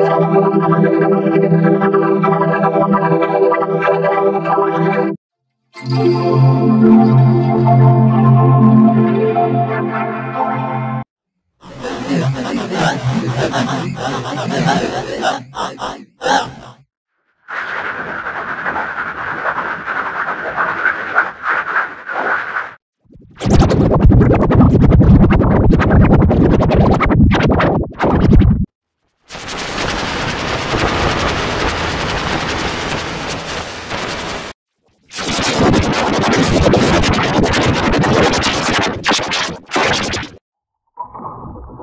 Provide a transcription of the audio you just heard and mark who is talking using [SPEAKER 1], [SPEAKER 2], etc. [SPEAKER 1] I'm